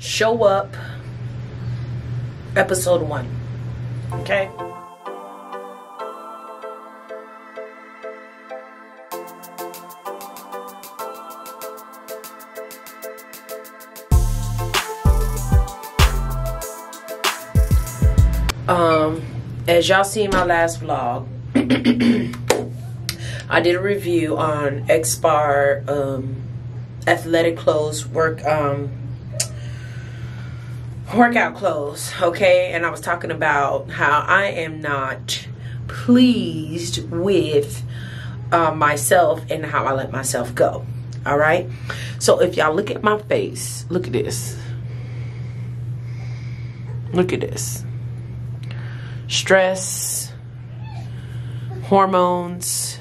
Show Up, episode one. Okay? Um, as y'all seen my last vlog, I did a review on Xbar um, athletic clothes work um, workout clothes, okay? And I was talking about how I am not pleased with uh, myself and how I let myself go. All right. So if y'all look at my face, look at this. Look at this. Stress, hormones,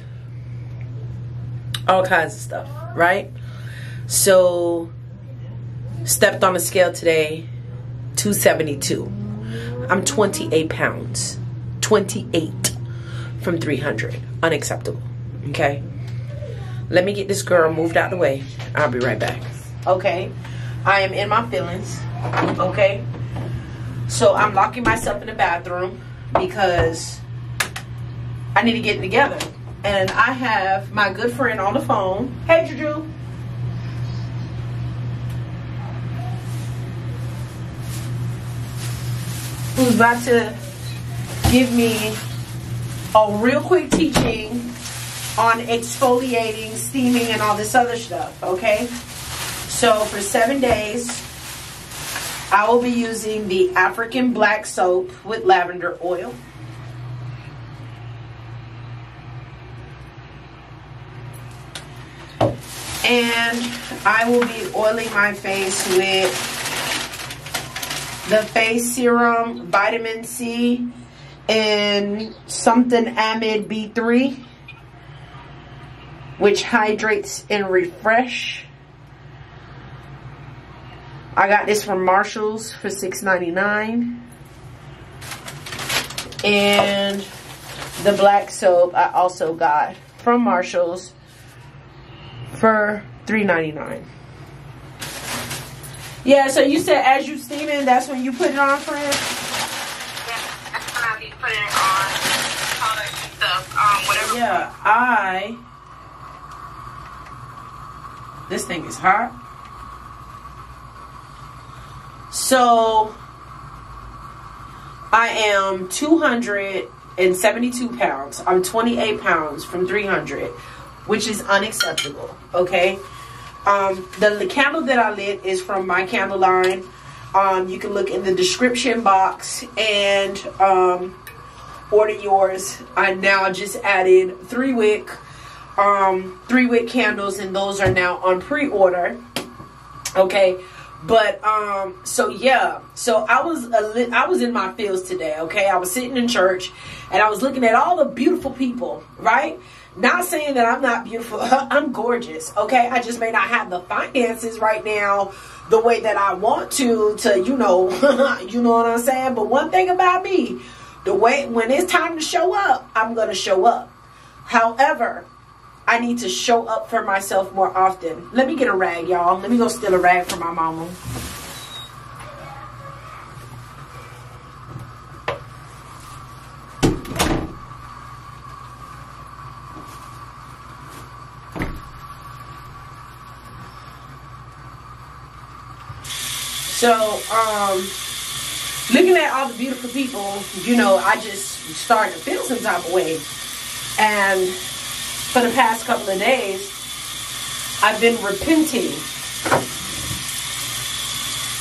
all kinds of stuff, right? So, stepped on a scale today, 272. I'm 28 pounds. 28 from 300. Unacceptable. Okay? Let me get this girl moved out of the way. I'll be right back. Okay? I am in my feelings. Okay? So I'm locking myself in the bathroom because I need to get together. And I have my good friend on the phone. Hey, Juju. Who's about to give me a real quick teaching on exfoliating, steaming, and all this other stuff, okay? So for seven days, I will be using the African black soap with lavender oil. And I will be oiling my face with the face serum, vitamin C, and something amid B3, which hydrates and refresh. I got this from Marshalls for $6.99. And the black soap I also got from Marshalls for $3.99. Yeah, so you said as you steaming, that's when you put it on, friend? Yeah, that's when I be putting it on. Stuff, um, whatever. Yeah, I... This thing is hot. So, I am 272 pounds. I'm 28 pounds from 300, which is unacceptable, okay? Um, the, the candle that I lit is from my candle line. Um, you can look in the description box and um, order yours. I now just added three wick, um, three wick candles, and those are now on pre-order. Okay, but um, so yeah, so I was I was in my fields today. Okay, I was sitting in church, and I was looking at all the beautiful people, right? Not saying that I'm not beautiful. I'm gorgeous. Okay. I just may not have the finances right now the way that I want to, to, you know, you know what I'm saying? But one thing about me, the way, when it's time to show up, I'm going to show up. However, I need to show up for myself more often. Let me get a rag, y'all. Let me go steal a rag from my mama. So, um, looking at all the beautiful people, you know, I just started to feel some type of way. And for the past couple of days, I've been repenting.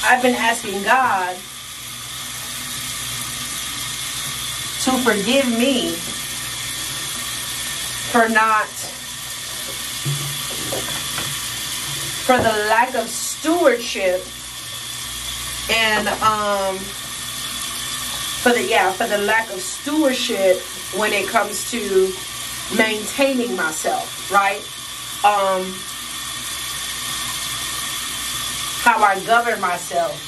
I've been asking God to forgive me for not, for the lack of stewardship and um for the yeah for the lack of stewardship when it comes to maintaining myself right? Um how i govern myself.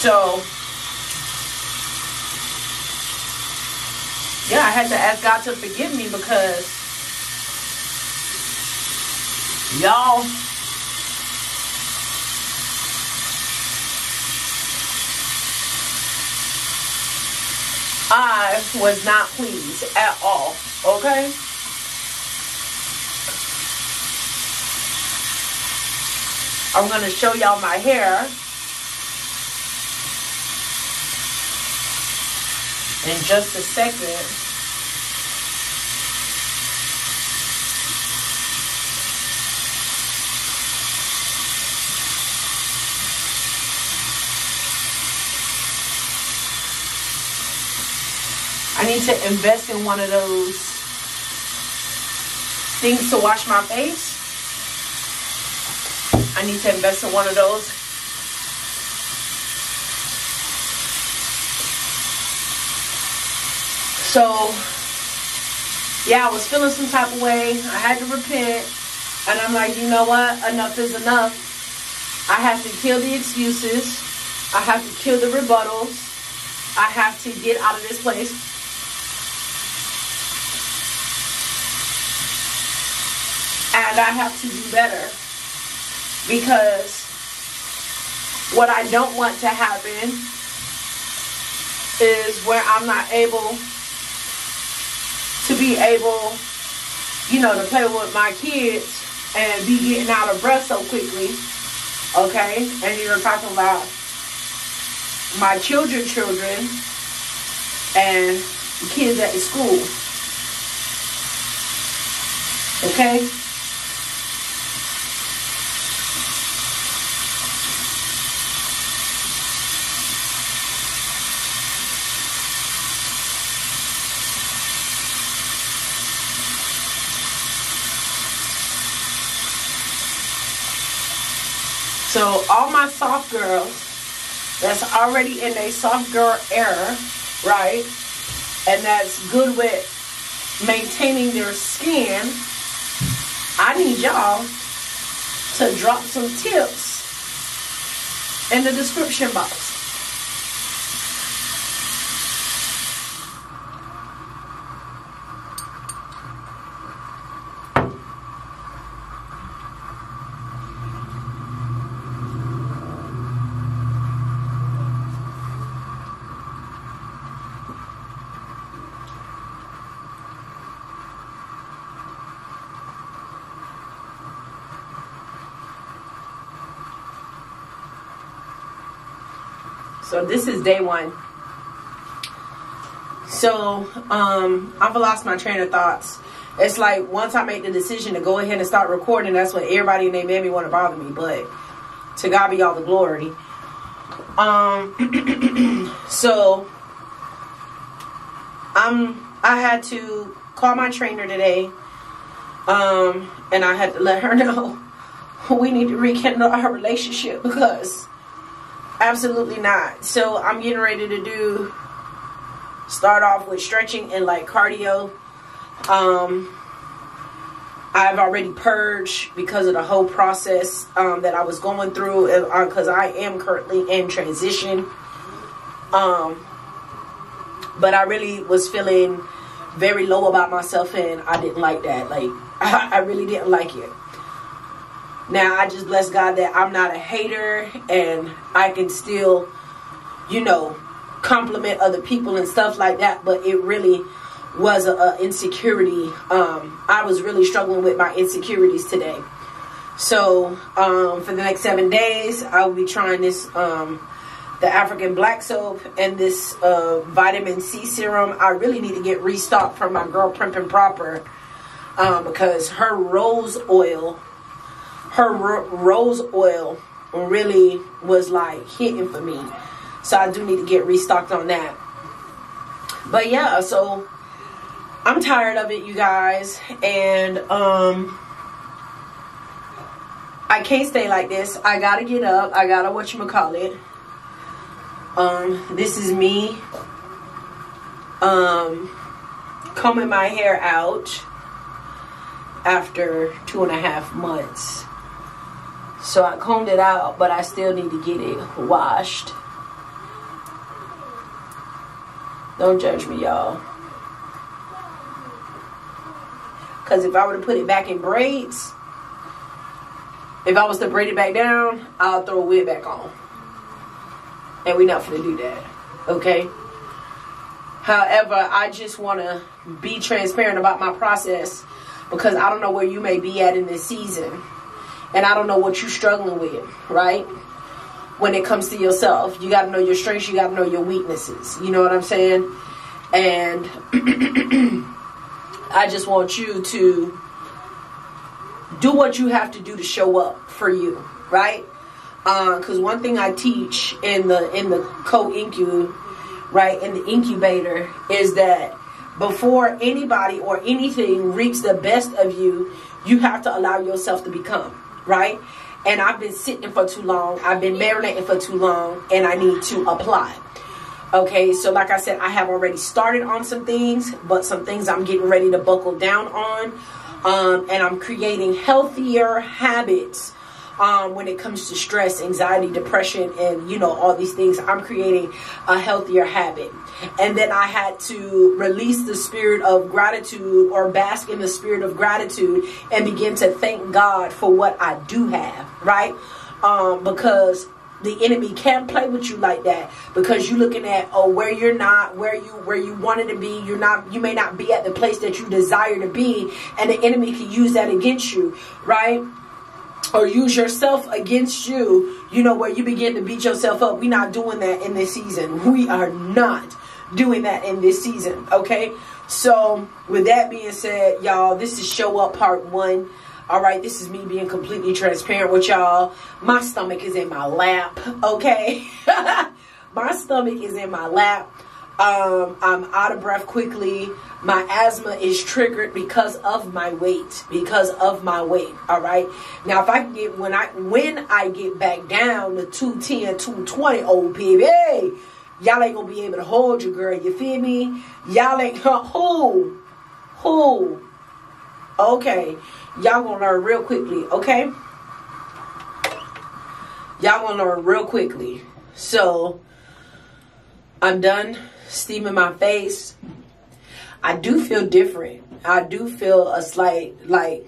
So yeah, I had to ask God to forgive me because y'all I was not pleased at all. Okay? I'm going to show y'all my hair. In just a second. I need to invest in one of those things to wash my face. I need to invest in one of those. So, yeah, I was feeling some type of way. I had to repent. And I'm like, you know what? Enough is enough. I have to kill the excuses. I have to kill the rebuttals. I have to get out of this place. And I have to do better because what I don't want to happen is where I'm not able be able, you know, to play with my kids and be getting out of breath so quickly. Okay? And you're talking about my children, children, and kids at the school. Okay? So all my soft girls that's already in a soft girl era, right? And that's good with maintaining their skin. I need y'all to drop some tips in the description box. So this is day one. So um, I've lost my train of thoughts. It's like once I make the decision to go ahead and start recording, that's when everybody and they made me want to bother me. But to God be all the glory. Um, so I'm I had to call my trainer today, um, and I had to let her know we need to rekindle our relationship because Absolutely not. So I'm getting ready to do start off with stretching and like cardio. Um, I've already purged because of the whole process um, that I was going through because uh, I am currently in transition. Um, but I really was feeling very low about myself and I didn't like that. Like I, I really didn't like it. Now I just bless God that I'm not a hater and I can still, you know, compliment other people and stuff like that. But it really was a, a insecurity. Um, I was really struggling with my insecurities today. So um, for the next seven days, I will be trying this um, the African black soap and this uh, vitamin C serum. I really need to get restocked from my girl Primping Proper um, because her rose oil her ro- rose oil really was like hitting for me. So I do need to get restocked on that. But yeah, so I'm tired of it, you guys. And um I can't stay like this. I gotta get up. I gotta what you call it. Um, this is me um combing my hair out after two and a half months. So I combed it out, but I still need to get it washed. Don't judge me, y'all. Because if I were to put it back in braids, if I was to braid it back down, I'll throw a wig back on. And we're not going to do that. Okay? However, I just want to be transparent about my process because I don't know where you may be at in this season. And I don't know what you're struggling with, right? When it comes to yourself, you got to know your strengths, you got to know your weaknesses. You know what I'm saying? And I just want you to do what you have to do to show up for you, right? Because uh, one thing I teach in the in the co-incu, right, in the incubator is that before anybody or anything reaps the best of you, you have to allow yourself to become, right? And I've been sitting for too long. I've been marinating for too long, and I need to apply. Okay, so like I said, I have already started on some things, but some things I'm getting ready to buckle down on. Um, and I'm creating healthier habits um, when it comes to stress, anxiety, depression, and you know, all these things. I'm creating a healthier habit. And then I had to release the spirit of gratitude or bask in the spirit of gratitude and begin to thank God for what I do have, right? Um, because the enemy can't play with you like that because you're looking at oh where you're not where you where you wanted to be you're not you may not be at the place that you desire to be and the enemy can use that against you right or use yourself against you you know where you begin to beat yourself up we're not doing that in this season we are not doing that in this season okay so with that being said y'all this is show up part one all right, this is me being completely transparent with y'all. My stomach is in my lap, okay? my stomach is in my lap. Um, I'm out of breath quickly. My asthma is triggered because of my weight. Because of my weight. All right. Now, if I get when I when I get back down to 210, 220, old baby, y'all ain't gonna be able to hold you, girl. You feel me? Y'all ain't who who. Okay. Y'all gonna learn real quickly, okay? Y'all gonna learn real quickly. So, I'm done steaming my face. I do feel different. I do feel a slight, like,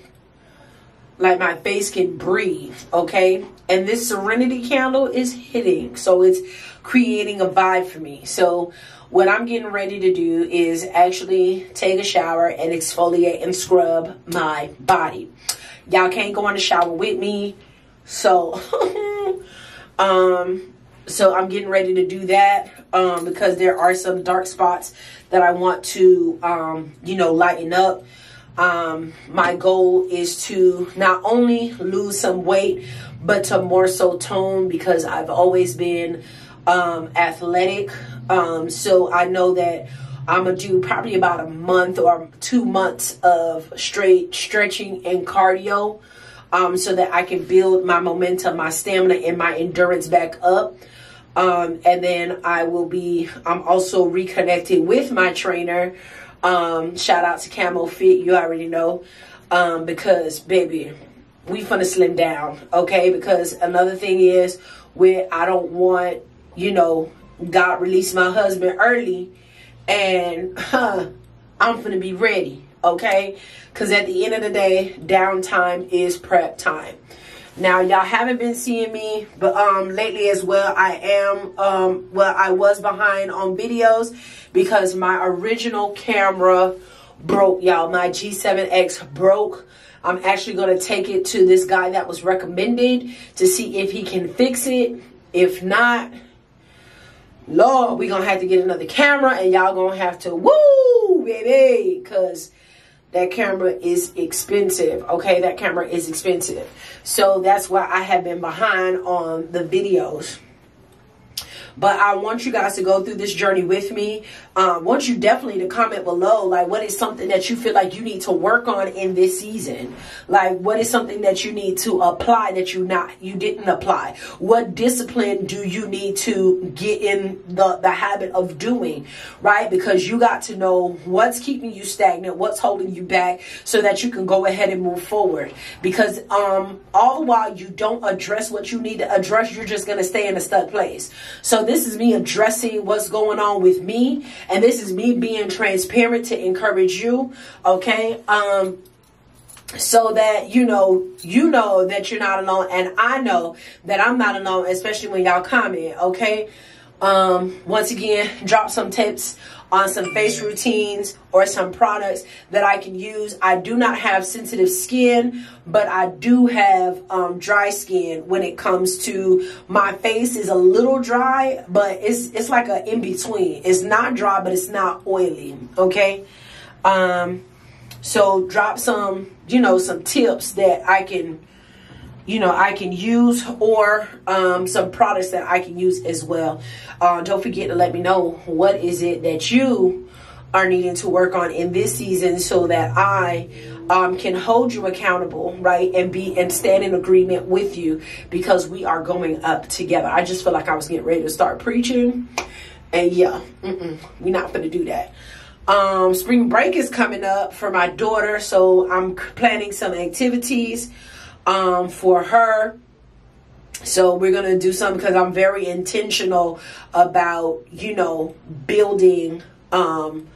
like my face can breathe, okay? And this Serenity candle is hitting. So, it's creating a vibe for me. So, what I'm getting ready to do is actually take a shower and exfoliate and scrub my body. Y'all can't go in the shower with me. So, um, so I'm getting ready to do that um, because there are some dark spots that I want to, um, you know, lighten up. Um, my goal is to not only lose some weight, but to more so tone because I've always been um, athletic. Um, so I know that I'm gonna do probably about a month or two months of straight stretching and cardio um, so that I can build my momentum, my stamina, and my endurance back up. Um, and then I will be, I'm also reconnecting with my trainer. Um, shout out to Camo Fit, you already know. Um, because, baby, we finna slim down, okay? Because another thing is, where I don't want you know, God release my husband early and huh, I'm gonna be ready, okay? Because at the end of the day, downtime is prep time. Now, y'all haven't been seeing me, but um, lately as well, I am, um, well, I was behind on videos because my original camera broke, y'all. My G7X broke. I'm actually going to take it to this guy that was recommended to see if he can fix it. If not, Lord, we gonna have to get another camera and y'all gonna have to woo baby because that camera is expensive okay? That camera is expensive. So that's why I have been behind on the videos but I want you guys to go through this journey with me. Um, I want you definitely to comment below, like, what is something that you feel like you need to work on in this season? Like, what is something that you need to apply that you not you didn't apply? What discipline do you need to get in the the habit of doing? Right, because you got to know what's keeping you stagnant, what's holding you back, so that you can go ahead and move forward. Because um, all the while you don't address what you need to address, you're just gonna stay in a stuck place. So this is me addressing what's going on with me. And this is me being transparent to encourage you. Okay. Um, so that you know you know that you're not alone and i know that i'm not alone especially when y'all comment okay um once again drop some tips on some face routines or some products that I can use. I do not have sensitive skin, but I do have um, dry skin when it comes to my face is a little dry, but it's it's like a in between. It's not dry, but it's not oily. Okay. Um, so drop some, you know, some tips that I can you know I can use or um, some products that I can use as well. Uh, don't forget to let me know what is it that you are needing to work on in this season so that I um, can hold you accountable, right, and be and stand in agreement with you because we are going up together. I just feel like I was getting ready to start preaching, and yeah, we're not going to do that. Um, spring break is coming up for my daughter, so I'm planning some activities um, for her. So we're going to do something because I'm very intentional about, you know, building um,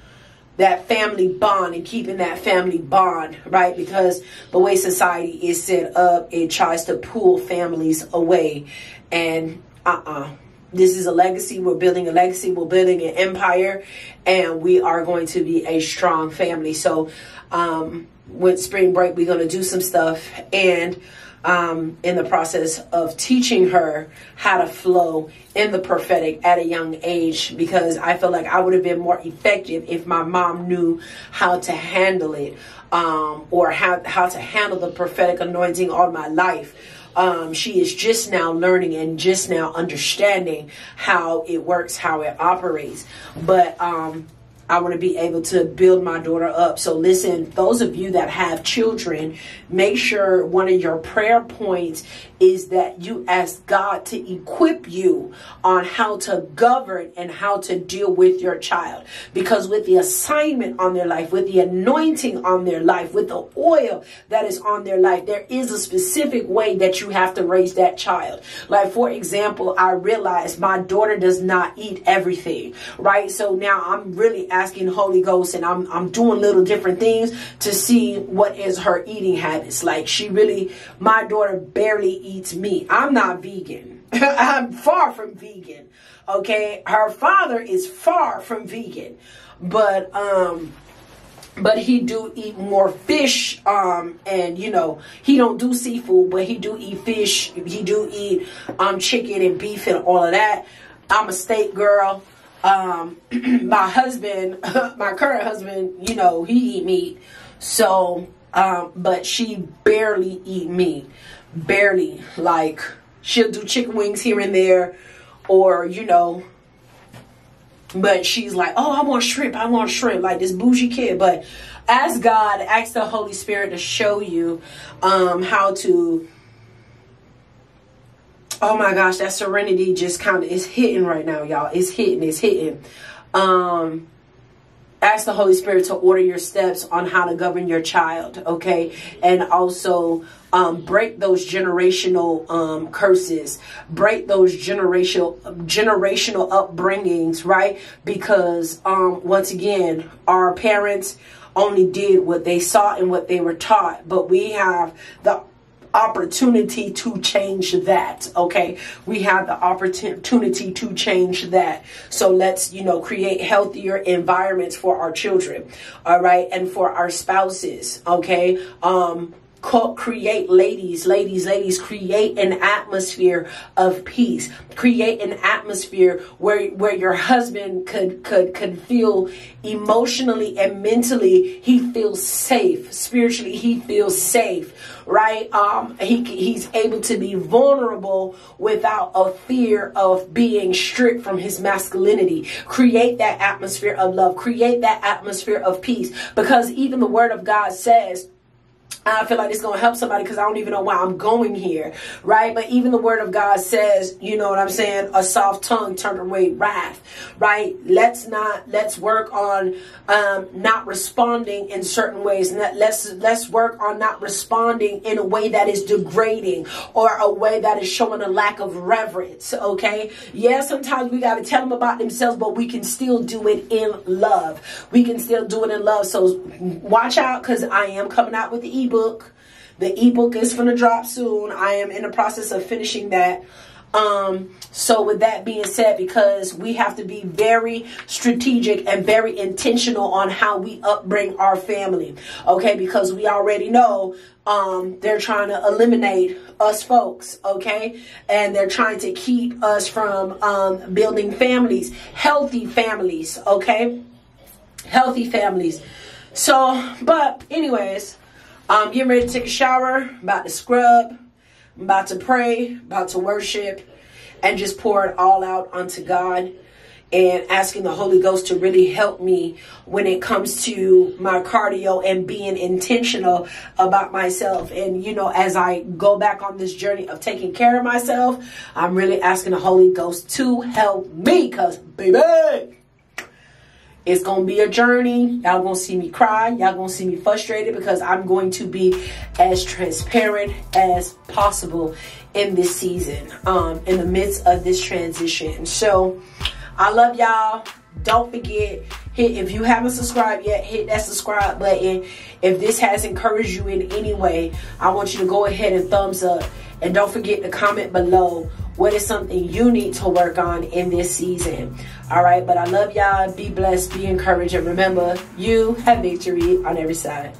that family bond and keeping that family bond, right? Because the way society is set up, it tries to pull families away. And uh-uh. This is a legacy. We're building a legacy. We're building an empire. And we are going to be a strong family. So um, with spring break, we're going to do some stuff. And um, in the process of teaching her how to flow in the prophetic at a young age because I feel like I would have been more effective if my mom knew how to handle it um, or how, how to handle the prophetic anointing all my life. Um, she is just now learning and just now understanding how it works, how it operates. But um, I want to be able to build my daughter up. So listen, those of you that have children, make sure one of your prayer points is that you ask God to equip you on how to govern and how to deal with your child. Because with the assignment on their life, with the anointing on their life, with the oil that is on their life, there is a specific way that you have to raise that child. Like, for example, I realized my daughter does not eat everything, right? So now I'm really asking Holy Ghost and I'm, I'm doing little different things to see what is her eating habits. Like, she really, my daughter barely eats meat. I'm not vegan. I'm far from vegan. Okay. Her father is far from vegan. But, um, but he do eat more fish um and you know he don't do seafood but he do eat fish he do eat um chicken and beef and all of that i'm a steak girl um my husband my current husband you know he eat meat. So um but she barely eat meat. Barely. Like she'll do chicken wings here and there or you know but she's like oh i want shrimp. I want shrimp. Like this bougie kid. But ask god ask the holy spirit to show you um how to oh my gosh that serenity just kind of is hitting right now y'all it's hitting it's hitting um ask the Holy Spirit to order your steps on how to govern your child, okay? And also um, break those generational um, curses, break those generational generational upbringings, right? Because um, once again, our parents only did what they saw and what they were taught, but we have the opportunity to change that. Okay. We have the opportunity to change that. So let's, you know, create healthier environments for our children. All right. And for our spouses. Okay. Um, create ladies ladies ladies create an atmosphere of peace. Create an atmosphere where where your husband could could could feel emotionally and mentally he feels safe. Spiritually he feels safe right? Um he he's able to be vulnerable without a fear of being stripped from his masculinity. Create that atmosphere of love. Create that atmosphere of peace. Because even the word of god says I feel like it's going to help somebody because I don't even know why I'm going here, right? But even the word of God says, you know what I'm saying? A soft tongue turned away wrath, right? Let's not, let's work on um, not responding in certain ways. Let's, let's work on not responding in a way that is degrading or a way that is showing a lack of reverence, okay? Yeah, sometimes we got to tell them about themselves, but we can still do it in love. We can still do it in love. So watch out because I am coming out with the ebook ebook. The ebook is going to drop soon. I am in the process of finishing that. Um, so with that being said, because we have to be very strategic and very intentional on how we upbring our family. Okay, because we already know um, they're trying to eliminate us folks, okay? And they're trying to keep us from um, building families, healthy families, okay? Healthy families. So, but anyways, I'm getting ready to take a shower, about to scrub, I'm about to pray, about to worship, and just pour it all out unto God and asking the Holy Ghost to really help me when it comes to my cardio and being intentional about myself. And, you know, as I go back on this journey of taking care of myself, I'm really asking the Holy Ghost to help me because, baby, it's gonna be a journey. Y'all gonna see me cry. Y'all gonna see me frustrated because I'm going to be as transparent as possible in this season, um, in the midst of this transition. So I love y'all. Don't forget, hit if you haven't subscribed yet, hit that subscribe button. If this has encouraged you in any way, I want you to go ahead and thumbs up. And don't forget to comment below what is something you need to work on in this season. All right, but I love y'all. Be blessed, be encouraged, and remember, you have victory on every side.